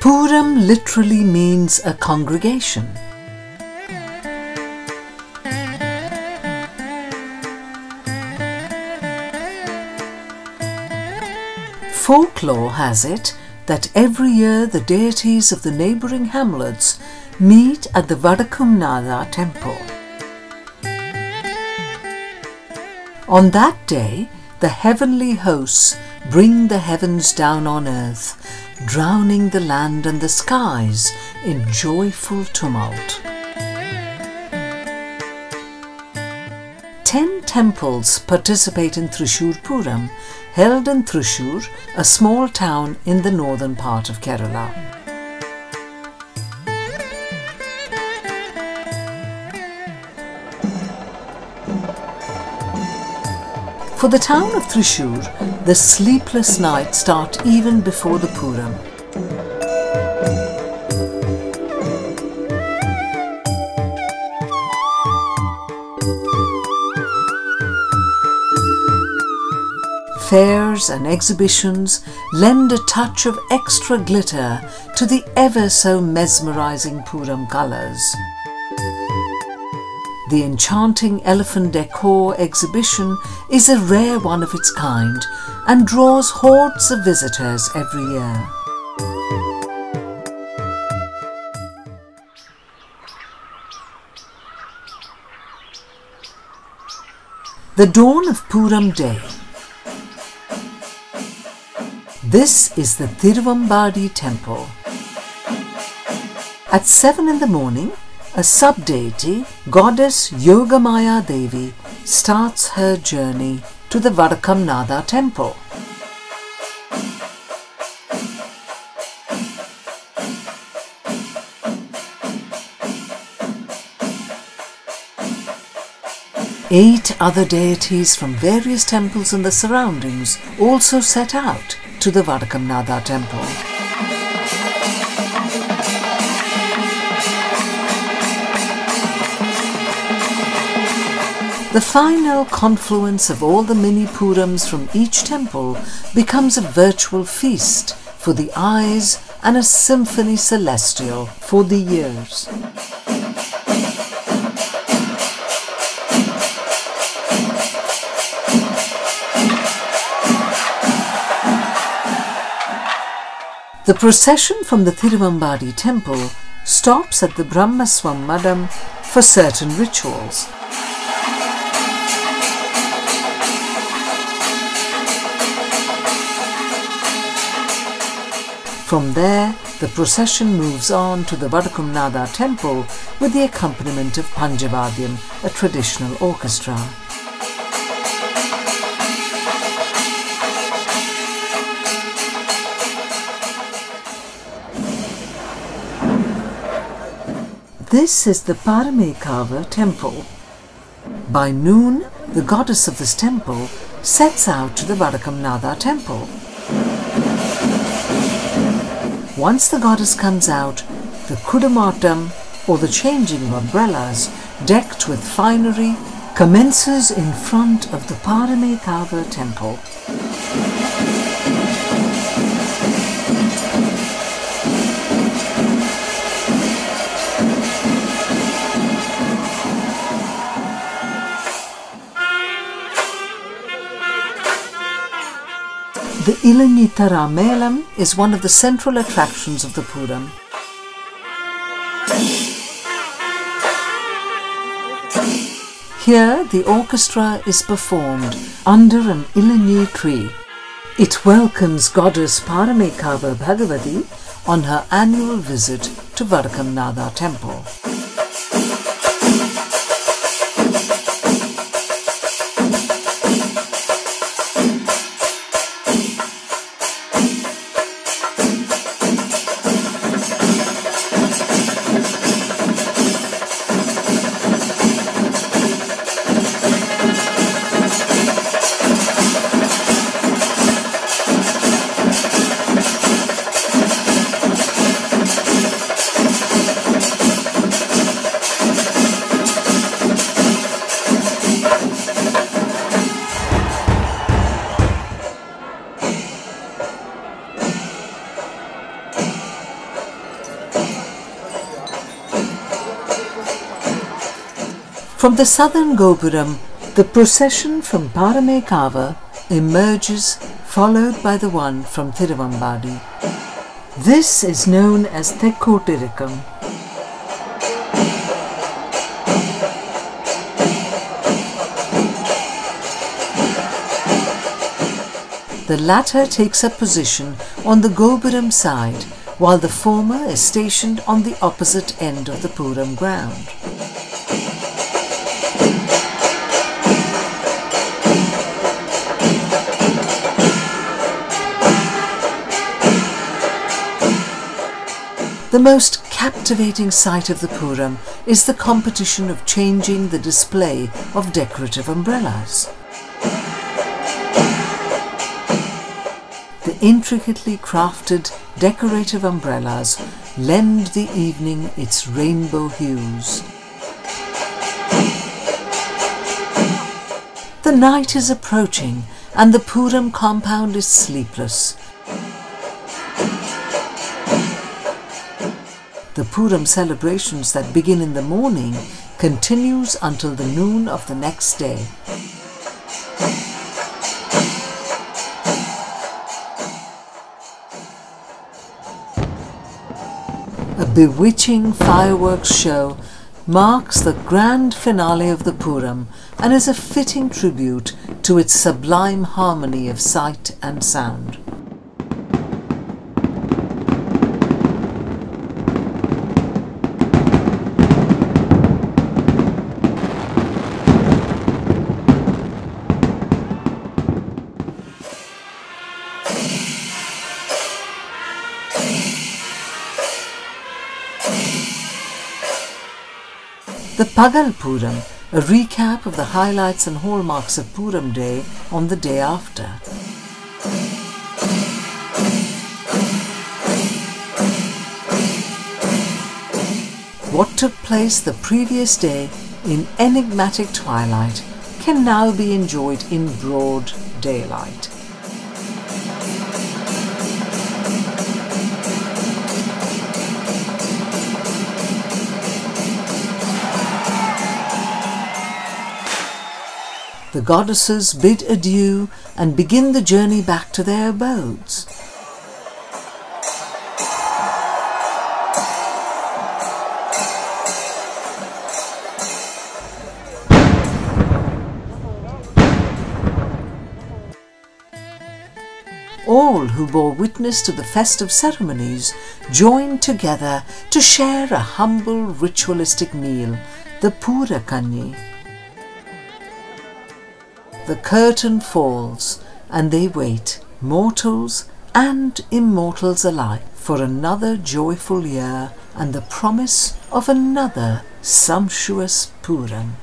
Pooram literally means a congregation. Folklore has it that every year the deities of the neighbouring hamlets meet at the Vadakkumnatha temple. On that day, the heavenly hosts bring the heavens down on earth, drowning the land and the skies in joyful tumult. Ten temples participate in Thrissur Pooram, held in Thrissur, a small town in the northern part of Kerala. For the town of Thrissur, the sleepless nights start even before the Pooram. Fairs and exhibitions lend a touch of extra glitter to the ever so mesmerizing Pooram colours. The enchanting elephant decor exhibition is a rare one of its kind and draws hordes of visitors every year. The dawn of Pooram day. This is the Thiruvambadi temple. At 7 in the morning, a sub-deity, goddess Yogamaya Devi, starts her journey to the Vadakkumnatha temple. Eight other deities from various temples in the surroundings also set out to the Vadakkumnatha temple. The final confluence of all the mini Poorams from each temple becomes a virtual feast for the eyes and a symphony celestial for the ears. The procession from the Thiruvambadi temple stops at the Brahmaswam Madam for certain rituals. From there, the procession moves on to the Vadakkumnatha temple with the accompaniment of Panchavadyam, a traditional orchestra. This is the Paramekkavu temple. By noon, the goddess of this temple sets out to the Vadakkumnatha temple. Once the goddess comes out, the Kudamattam, or the changing of umbrellas, decked with finery, commences in front of the Paramekkavu temple. The Ilanjithara Melam is one of the central attractions of the Pooram. Here, the orchestra is performed under an Ilanji tree. It welcomes goddess Paramekkavu Bhagavati on her annual visit to Vadakkumnatha temple. From the southern Gopuram, the procession from Paramekkavu emerges followed by the one from Thiruvambadi. This is known as Thekkottirakkam. The latter takes up position on the Gopuram side while the former is stationed on the opposite end of the Pooram ground. The most captivating sight of the Pooram is the competition of changing the display of decorative umbrellas. The intricately crafted decorative umbrellas lend the evening its rainbow hues. The night is approaching and the Pooram compound is sleepless. The Pooram celebrations that begin in the morning continues until the noon of the next day. A bewitching fireworks show marks the grand finale of the Pooram and is a fitting tribute to its sublime harmony of sight and sound. The Pagal Pooram, a recap of the highlights and hallmarks of Pooram Day on the day after. What took place the previous day in enigmatic twilight can now be enjoyed in broad daylight. The goddesses bid adieu and begin the journey back to their abodes. All who bore witness to the festive ceremonies joined together to share a humble ritualistic meal, the Pura Kanyi. The curtain falls and they wait, mortals and immortals alike, for another joyful year and the promise of another sumptuous Pooram.